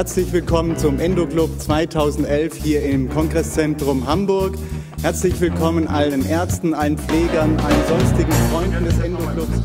Herzlich willkommen zum Endoclub 2011 hier im Kongresszentrum Hamburg. Herzlich willkommen allen Ärzten, allen Pflegern, allen sonstigen Freunden des Endoclubs.